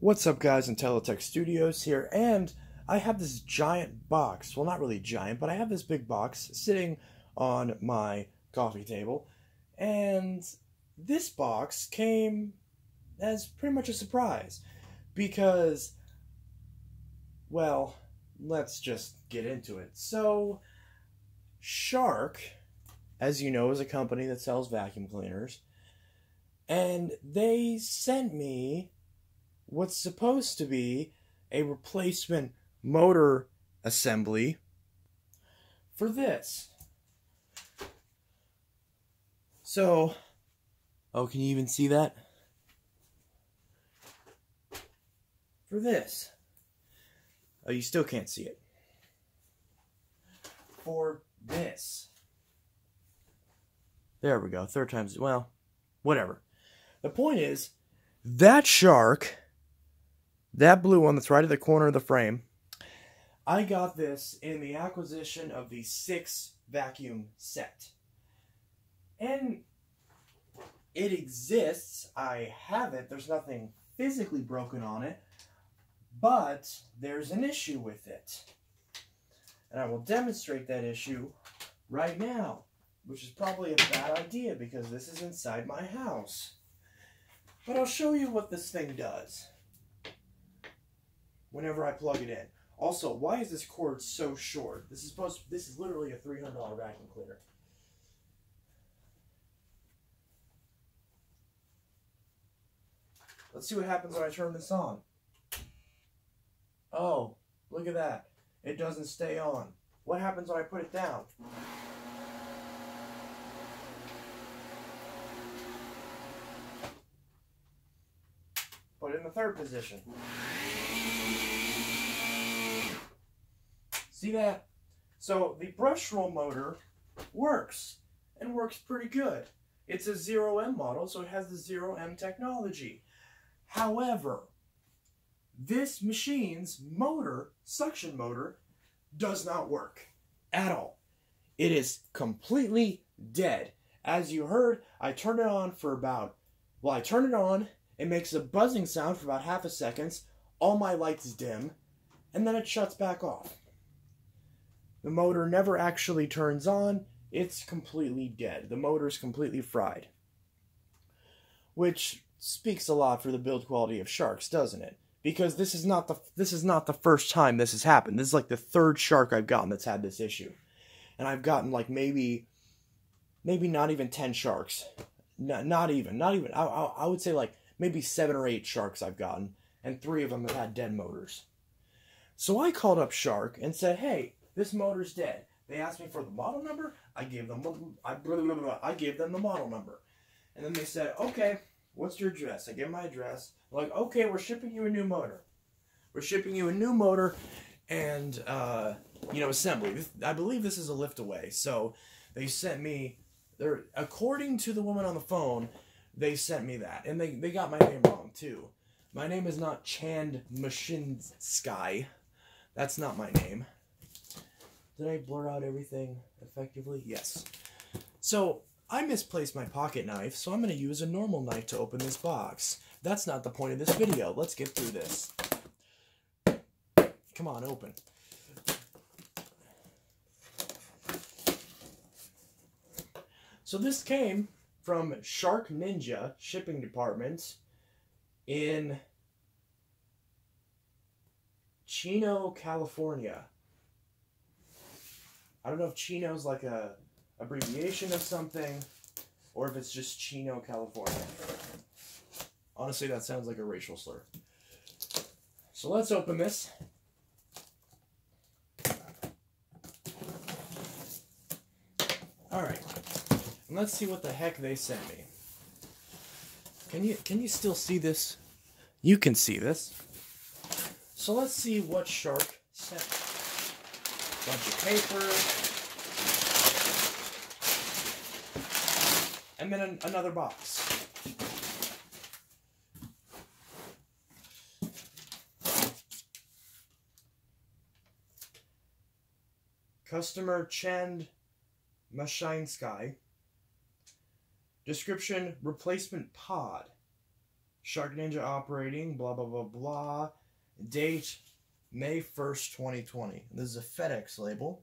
What's up guys, in Intellitech Studios here, and I have this giant box, well not really giant, but I have this big box sitting on my coffee table, and this box came as pretty much a surprise, because, well, let's just get into it. So, Shark, as you know, is a company that sells vacuum cleaners, and they sent me what's supposed to be a replacement motor assembly for this. So, oh, can you even see that? For this. Oh, you still can't see it. For this. There we go. Third time's, well, whatever. The point is, that shark that blue one that's right at the corner of the frame, I got this in the acquisition of the six vacuum set. And it exists. I have it. There's nothing physically broken on it. But there's an issue with it. And I will demonstrate that issue right now. Which is probably a bad idea because this is inside my house. But I'll show you what this thing does whenever I plug it in. Also, why is this cord so short? This is supposed this is literally a $300 vacuum cleaner. Let's see what happens when I turn this on. Oh, look at that. It doesn't stay on. What happens when I put it down? Put it in the third position. See that? So the brush roll motor works and works pretty good. It's a Zero M model, so it has the Zero M technology. However, this machine's motor, suction motor, does not work at all. It is completely dead. As you heard, I turned it on for about, well, I turn it on, it makes a buzzing sound for about half a second, all my lights dim, and then it shuts back off. The motor never actually turns on. It's completely dead. The motor's completely fried. Which speaks a lot for the build quality of sharks, doesn't it? Because this is not the this is not the first time this has happened. This is like the third shark I've gotten that's had this issue. And I've gotten like maybe maybe not even 10 sharks. Not, not even. Not even. I, I, I would say like maybe 7 or 8 sharks I've gotten and 3 of them have had dead motors. So I called up Shark and said, "Hey, this motor's dead. They asked me for the model number. I gave them I, blah, blah, blah, I gave them the model number. And then they said, okay, what's your address? I gave my address. They're like, okay, we're shipping you a new motor. We're shipping you a new motor and, uh, you know, assembly. I believe this is a lift away. So they sent me, they're, according to the woman on the phone, they sent me that. And they, they got my name wrong, too. My name is not Chand Mashinsky. That's not my name. Did I blur out everything effectively? Yes. So, I misplaced my pocket knife, so I'm going to use a normal knife to open this box. That's not the point of this video. Let's get through this. Come on, open. So this came from Shark Ninja Shipping Department in Chino, California. I don't know if Chino's like a abbreviation of something or if it's just Chino, California. Honestly, that sounds like a racial slur. So let's open this. All right. And let's see what the heck they sent me. Can you can you still see this? You can see this. So let's see what Shark sent me bunch of paper. And then an, another box. Customer Chand Mashinsky. Description Replacement Pod. Shark Ninja operating, blah, blah, blah, blah. Date May 1st, 2020. This is a FedEx label.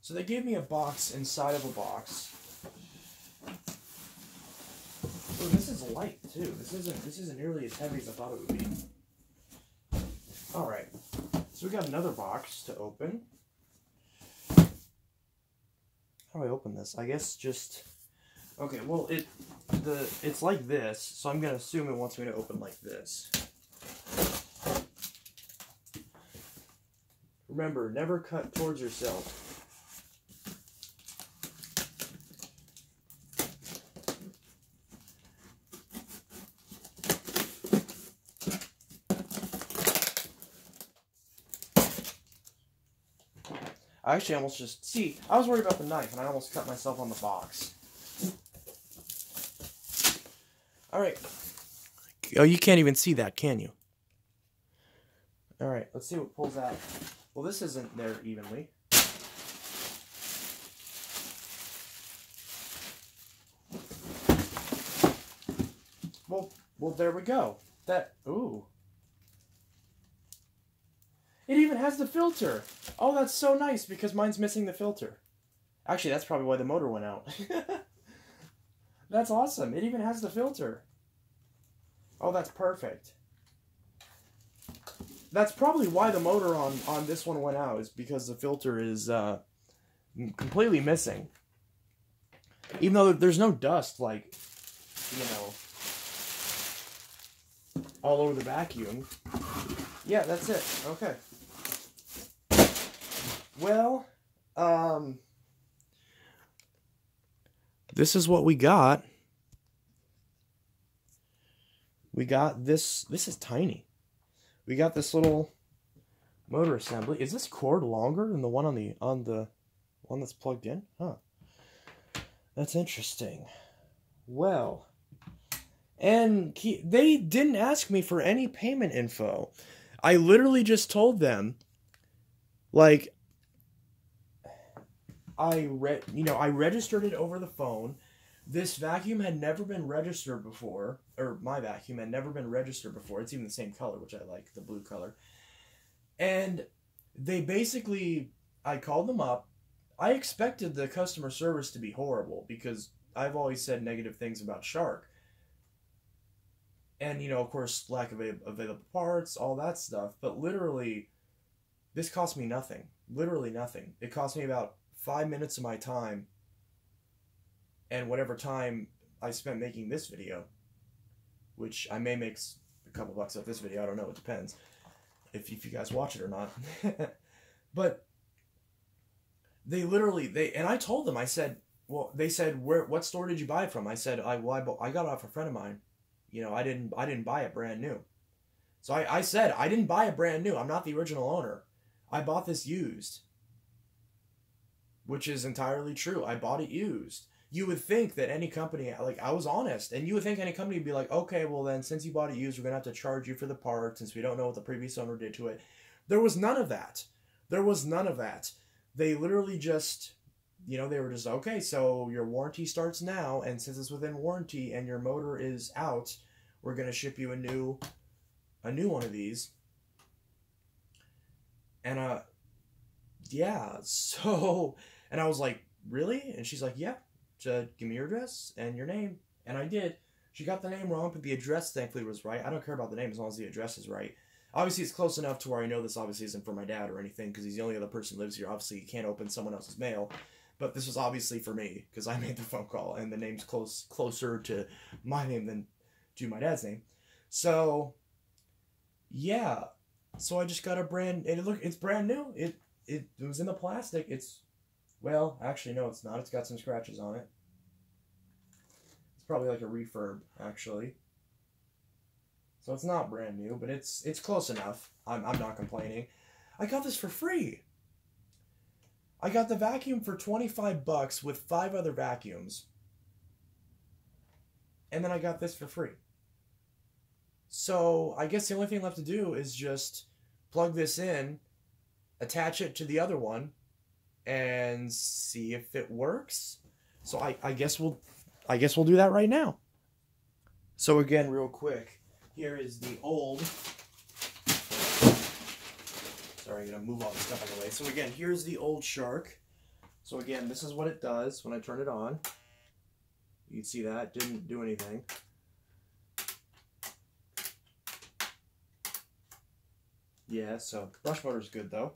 So they gave me a box inside of a box. Oh, this is light too. This isn't this isn't nearly as heavy as I thought it would be. Alright. So we got another box to open. How do I open this? I guess just Okay, well it the it's like this, so I'm gonna assume it wants me to open like this. Remember, never cut towards yourself. I actually almost just see. I was worried about the knife, and I almost cut myself on the box. All right. Oh, you can't even see that, can you? All right. Let's see what pulls out. Well, this isn't there evenly. Well, well, there we go. That ooh. It even has the filter. Oh, that's so nice because mine's missing the filter. Actually, that's probably why the motor went out. that's awesome. It even has the filter. Oh, that's perfect. That's probably why the motor on, on this one went out, is because the filter is uh, completely missing. Even though there's no dust, like, you know, all over the vacuum. Yeah, that's it. Okay. Well, um, this is what we got. We got this. This is tiny. We got this little motor assembly. Is this cord longer than the one on the on the one that's plugged in? Huh. That's interesting. Well, and he, they didn't ask me for any payment info. I literally just told them, like, I read, you know, I registered it over the phone. This vacuum had never been registered before, or my vacuum had never been registered before. It's even the same color, which I like, the blue color. And they basically, I called them up. I expected the customer service to be horrible because I've always said negative things about Shark. And, you know, of course, lack of available parts, all that stuff. But literally, this cost me nothing. Literally nothing. It cost me about five minutes of my time and whatever time I spent making this video, which I may make a couple bucks off this video. I don't know. It depends if, if you guys watch it or not. but they literally they and I told them I said well they said where what store did you buy it from I said I well I, bought, I got it off a friend of mine you know I didn't I didn't buy it brand new so I, I said I didn't buy it brand new I'm not the original owner I bought this used which is entirely true. I bought it used. You would think that any company, like I was honest, and you would think any company would be like, okay, well then, since you bought it used, we're gonna have to charge you for the part since we don't know what the previous owner did to it. There was none of that. There was none of that. They literally just, you know, they were just okay. So your warranty starts now, and since it's within warranty and your motor is out, we're gonna ship you a new, a new one of these. And uh, yeah, so and I was like, really? And she's like, yeah. Said, give me your address and your name. And I did. She got the name wrong, but the address thankfully was right. I don't care about the name as long as the address is right. Obviously, it's close enough to where I know this obviously isn't for my dad or anything because he's the only other person who lives here. Obviously, you can't open someone else's mail. But this was obviously for me because I made the phone call and the name's close closer to my name than to my dad's name. So, yeah. So I just got a brand. And look, it's brand new. It it, it was in the plastic. It's well, actually, no, it's not. It's got some scratches on it. It's probably like a refurb, actually. So it's not brand new, but it's it's close enough. I'm, I'm not complaining. I got this for free. I got the vacuum for 25 bucks with five other vacuums. And then I got this for free. So I guess the only thing left to do is just plug this in, attach it to the other one, and see if it works. So I, I guess we'll I guess we'll do that right now. So again, real quick, here is the old. Sorry, I'm gonna move all this stuff out of the way. So again, here's the old shark. So again, this is what it does when I turn it on. You can see that, didn't do anything. Yeah, so brush motor's good though.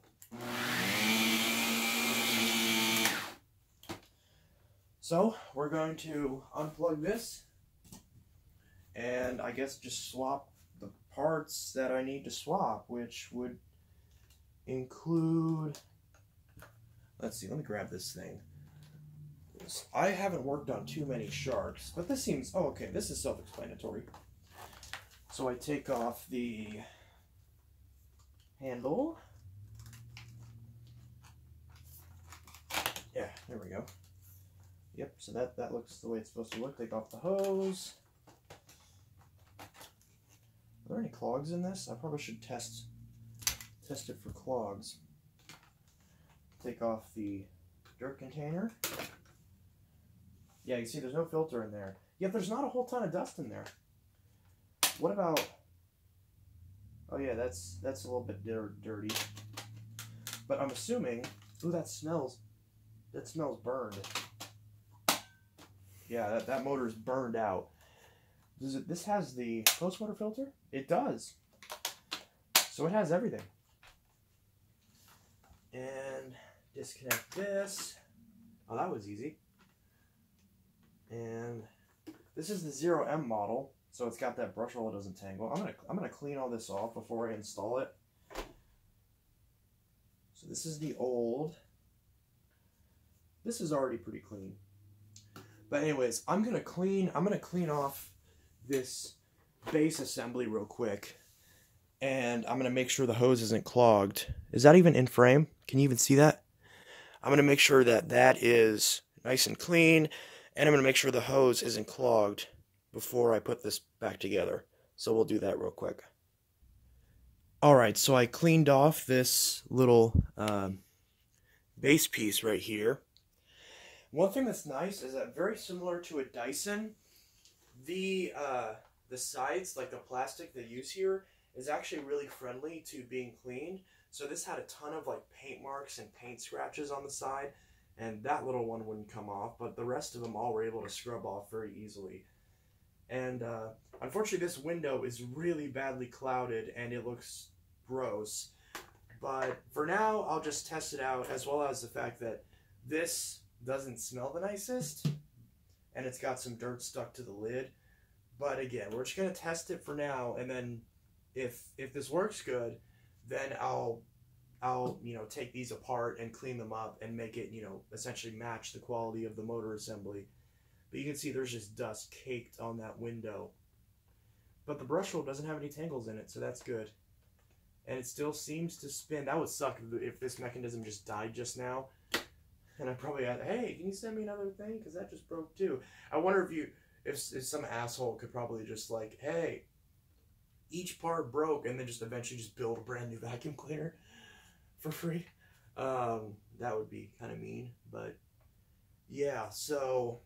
So we're going to unplug this and I guess just swap the parts that I need to swap, which would include, let's see, let me grab this thing. I haven't worked on too many sharks, but this seems, oh, okay, this is self-explanatory. So I take off the handle. Yeah, there we go. Yep, so that, that looks the way it's supposed to look. Take off the hose. Are there any clogs in this? I probably should test test it for clogs. Take off the dirt container. Yeah, you see there's no filter in there. Yet there's not a whole ton of dust in there. What about... Oh yeah, that's that's a little bit dirty. But I'm assuming... Ooh, that smells... That smells burned. Yeah, that, that motor is burned out. Does it, this has the post motor filter? It does. So it has everything. And disconnect this. Oh, that was easy. And this is the Zero M model, so it's got that brush roll that doesn't tangle. I'm gonna I'm gonna clean all this off before I install it. So this is the old. This is already pretty clean. But anyways, I'm gonna clean I'm gonna clean off this base assembly real quick. And I'm gonna make sure the hose isn't clogged. Is that even in frame? Can you even see that? I'm gonna make sure that that is nice and clean and I'm to make sure the hose isn't clogged before I put this back together. So we'll do that real quick. Alright, so I cleaned off this little um, base piece right here. One thing that's nice is that very similar to a Dyson, the uh, the sides, like the plastic they use here, is actually really friendly to being cleaned. So this had a ton of like paint marks and paint scratches on the side and that little one wouldn't come off, but the rest of them all were able to scrub off very easily. And uh, unfortunately, this window is really badly clouded and it looks gross. But for now, I'll just test it out, as well as the fact that this doesn't smell the nicest, and it's got some dirt stuck to the lid. But again, we're just gonna test it for now, and then if if this works good, then I'll I'll you know take these apart and clean them up and make it you know essentially match the quality of the motor assembly. But you can see there's just dust caked on that window. But the brush roll doesn't have any tangles in it, so that's good. And it still seems to spin. That would suck if this mechanism just died just now. And I probably had, hey, can you send me another thing? Because that just broke too. I wonder if you, if, if some asshole could probably just like, hey, each part broke, and then just eventually just build a brand new vacuum cleaner for free. Um, that would be kind of mean, but yeah, so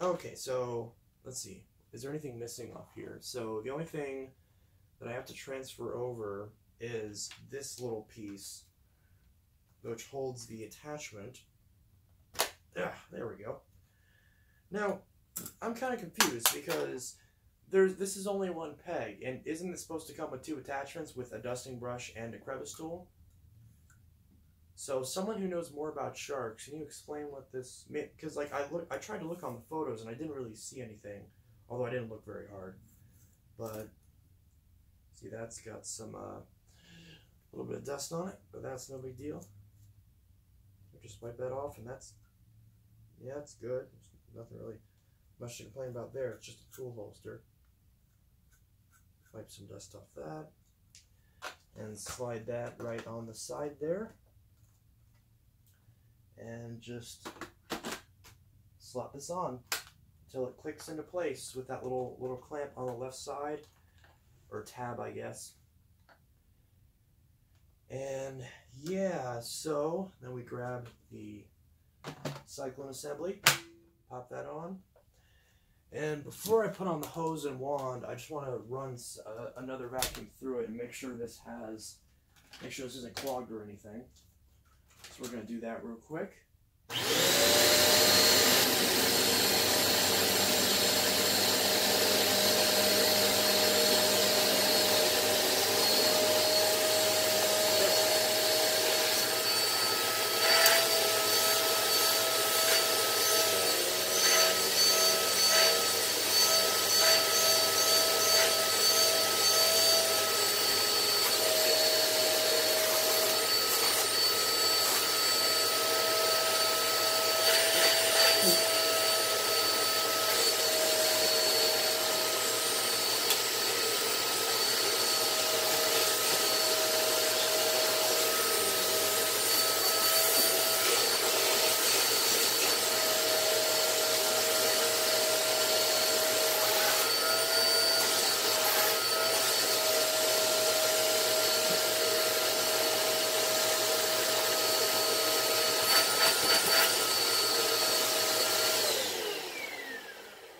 okay, so let's see. Is there anything missing off here? So the only thing that I have to transfer over is this little piece, which holds the attachment. Yeah, there we go. Now, I'm kind of confused because there's this is only one peg, and isn't it supposed to come with two attachments with a dusting brush and a crevice tool? So, someone who knows more about sharks, can you explain what this? Means? Because like I look, I tried to look on the photos and I didn't really see anything, although I didn't look very hard. But see, that's got some uh, a little bit of dust on it, but that's no big deal. Just wipe that off, and that's yeah, it's good. There's nothing really much to complain about there. It's just a tool holster wipe some dust off that and slide that right on the side there and just slot this on until it clicks into place with that little little clamp on the left side or tab I guess and yeah so then we grab the cyclone assembly pop that on And before I put on the hose and wand, I just want to run uh, another vacuum through it and make sure this has, make sure this isn't clogged or anything. So we're going to do that real quick.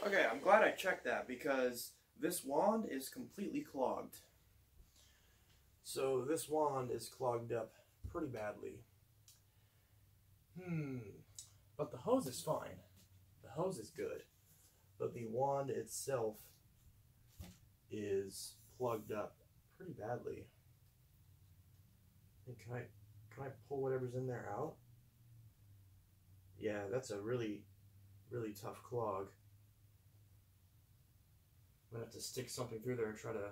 Okay, I'm glad Because this wand is completely clogged. So this wand is clogged up pretty badly. Hmm, but the hose is fine. The hose is good, but the wand itself is plugged up pretty badly. And can I can I pull whatever's in there out? Yeah, that's a really really tough clog. I'm gonna have to stick something through there and try to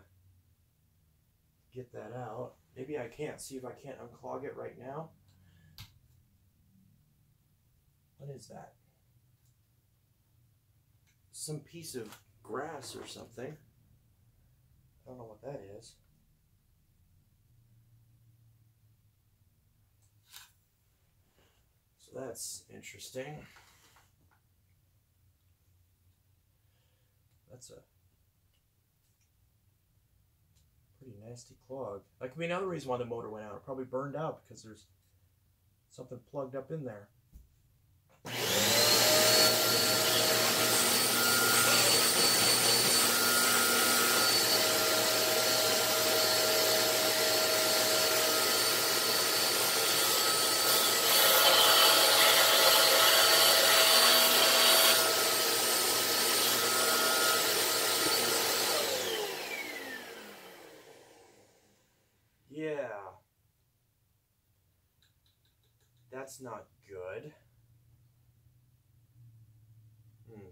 get that out. Maybe I can't. See if I can't unclog it right now. What is that? Some piece of grass or something. I don't know what that is. So that's interesting. That's a pretty nasty clog. That could be another reason why the motor went out. It probably burned out because there's something plugged up in there. Yeah. That's not good. Hmm.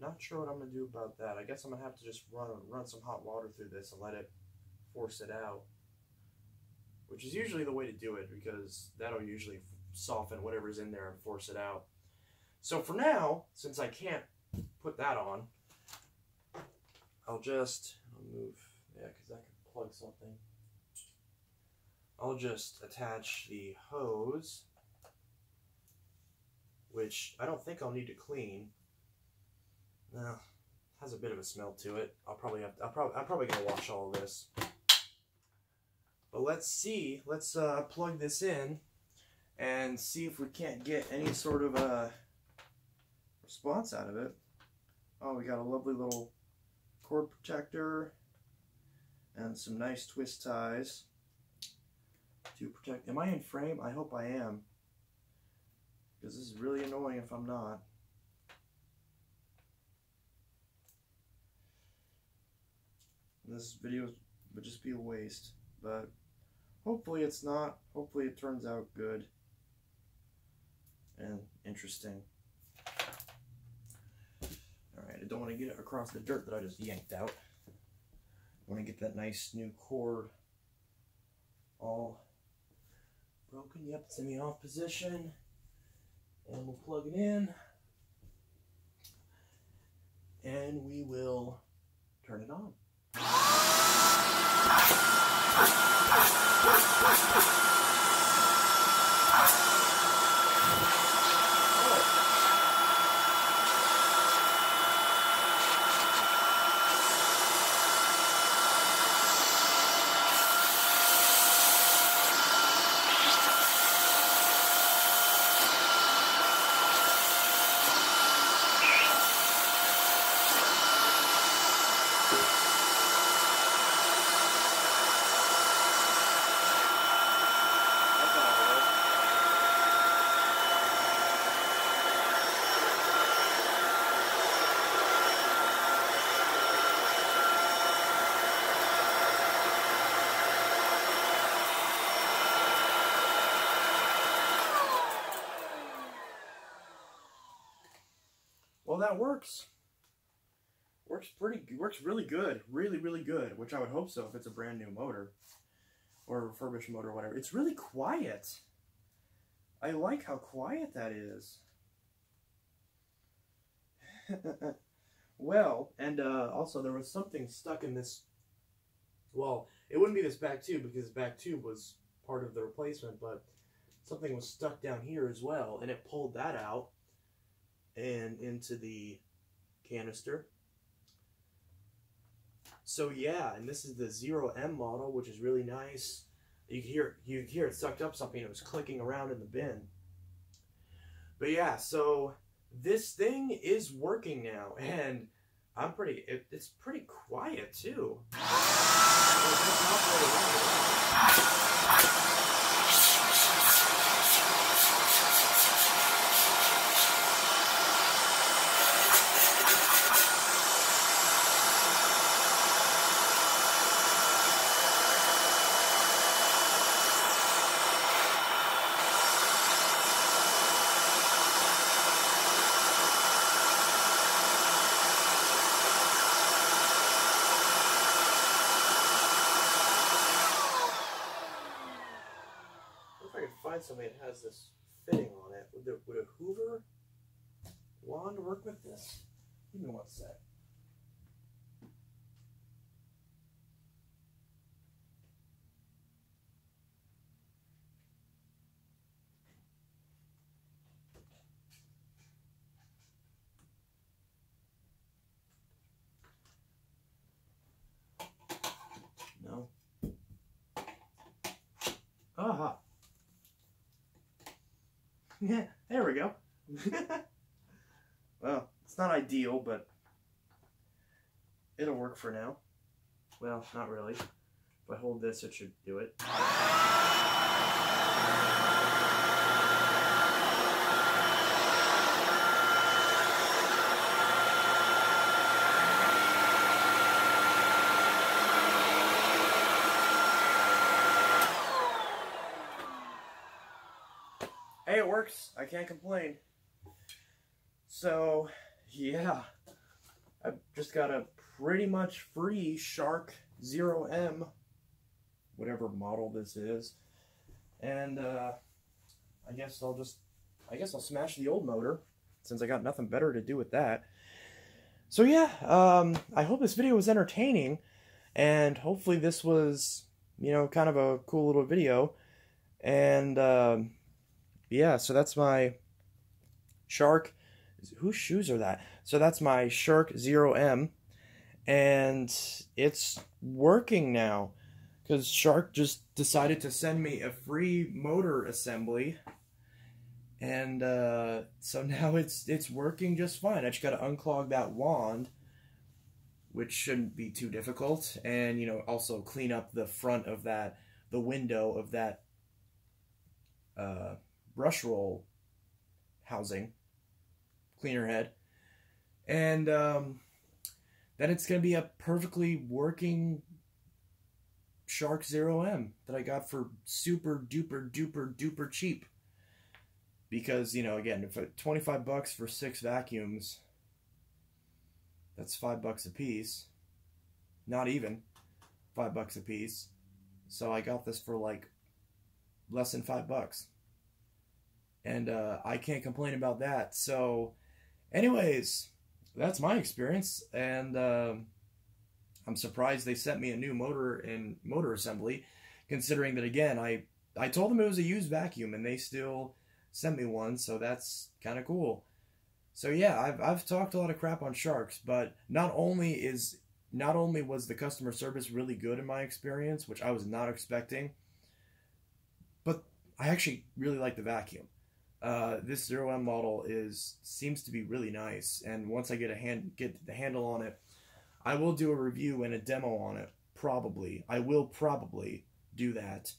Not sure what I'm gonna do about that. I guess I'm gonna have to just run run some hot water through this and let it force it out. Which is usually the way to do it because that'll usually soften whatever's in there and force it out. So for now, since I can't put that on, I'll just I'll move yeah, because that could plug something. I'll just attach the hose, which I don't think I'll need to clean. No, has a bit of a smell to it. I'll probably have. To, I'll probably. I'm probably gonna wash all of this. But let's see. Let's uh, plug this in and see if we can't get any sort of a response out of it. Oh, we got a lovely little cord protector and some nice twist ties to protect. Am I in frame? I hope I am. Because this is really annoying if I'm not. This video would just be a waste, but hopefully it's not. Hopefully it turns out good and interesting. Alright, I don't want to get it across the dirt that I just yanked out. I want to get that nice new cord all broken. Yep, it's in the off position. And we'll plug it in. And we will turn it on. That works. Works pretty, good works really good. Really, really good, which I would hope so if it's a brand new motor or a refurbished motor or whatever. It's really quiet. I like how quiet that is. well, and uh, also there was something stuck in this. Well, it wouldn't be this back tube because back tube was part of the replacement, but something was stuck down here as well, and it pulled that out and into the canister. So yeah, and this is the Zero M model, which is really nice. You hear you hear it sucked up something. It was clicking around in the bin. But yeah, so this thing is working now, and I'm pretty. It, it's pretty quiet too. This fitting on it. Would, there, would a Hoover wand work with this? Give me one sec. No. Aha. Yeah, there we go. well, it's not ideal, but it'll work for now. Well, not really. If I hold this, it should do it. Hey, it works. I can't complain. So, yeah. I've just got a pretty much free Shark Zero M, whatever model this is. And, uh, I guess I'll just, I guess I'll smash the old motor, since I got nothing better to do with that. So yeah, um, I hope this video was entertaining, and hopefully this was, you know, kind of a cool little video. And, um, yeah, so that's my Shark. Whose shoes are that? So that's my Shark Zero M, and it's working now because Shark just decided to send me a free motor assembly, and uh, so now it's it's working just fine. I just got to unclog that wand, which shouldn't be too difficult, and you know also clean up the front of that the window of that. Uh, brush roll housing, cleaner head, and um, then it's going to be a perfectly working Shark Zero M that I got for super duper duper duper cheap. Because you know, again, if twenty five bucks for six vacuums, that's five bucks a piece. Not even five bucks a piece. So I got this for like less than five bucks and uh, I can't complain about that. So, anyways, that's my experience, and uh, I'm surprised they sent me a new motor and motor assembly, considering that again I I told them it was a used vacuum, and they still sent me one, so that's kind of cool. So yeah, I've I've talked a lot of crap on Sharks, but not only is not only was the customer service really good in my experience, which I was not expecting, but I actually really like the vacuum uh, this zero M model is seems to be really nice, and once I get a hand get the handle on it, I will do a review and a demo on it. Probably, I will probably do that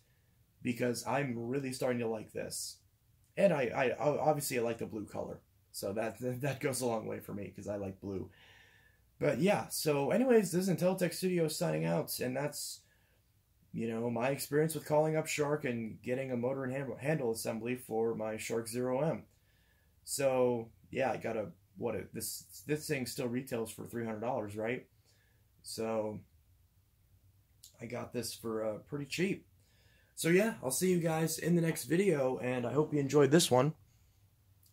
because I'm really starting to like this, and I, I obviously I like the blue color, so that that goes a long way for me because I like blue. But yeah, so anyways, this is Intellitech Studios signing out, and that's you know, my experience with calling up Shark and getting a motor and handle assembly for my Shark Zero M. So, yeah, I got a what it this this thing still retails for three hundred dollars, right? So I got this for uh, pretty cheap. So yeah, I'll see you guys in the next video, and I hope you enjoyed this one.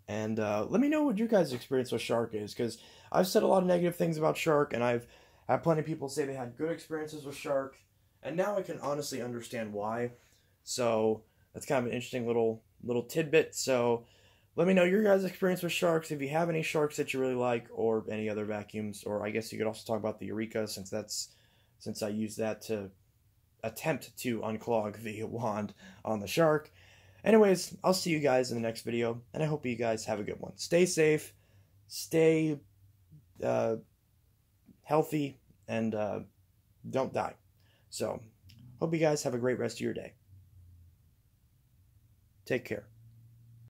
And uh, let me know what your guys' experience with Shark is, because I've said a lot of negative things about Shark, and I've had plenty of people say they had good experiences with Shark, and now I can honestly understand why. So that's kind of an interesting little little tidbit. So let me know your guys' experience with sharks. If you have any sharks that you really like, or any other vacuums, or I guess you could also talk about the Eureka, since that's since I use that to attempt to unclog the wand on the shark. Anyways, I'll see you guys in the next video, and I hope you guys have a good one. Stay safe, stay uh, healthy, and uh, don't die. So, hope you guys have a great rest of your day. Take care.